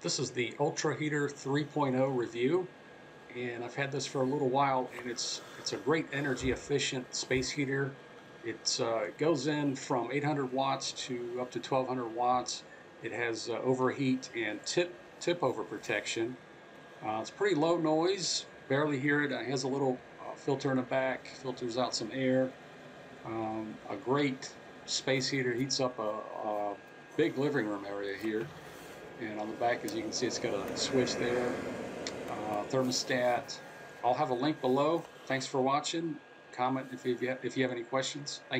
This is the Ultra Heater 3.0 review, and I've had this for a little while, and it's it's a great energy efficient space heater. Uh, it goes in from 800 watts to up to 1200 watts. It has uh, overheat and tip tip over protection. Uh, it's pretty low noise, barely hear it. It has a little uh, filter in the back, filters out some air. Um, a great space heater heats up a, a big living room area here. And on the back, as you can see, it's got a switch there, uh, thermostat. I'll have a link below. Thanks for watching. Comment if you have, if you have any questions. Thank